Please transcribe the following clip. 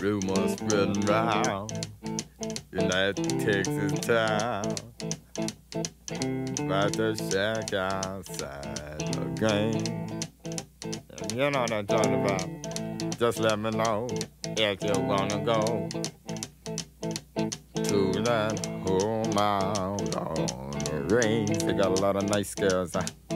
rumors spreading around in that Texas town. About to shack outside La Grange. You know what I'm talking about. Just let me know if you wanna go to that home out on the range. They got a lot of nice girls. Huh?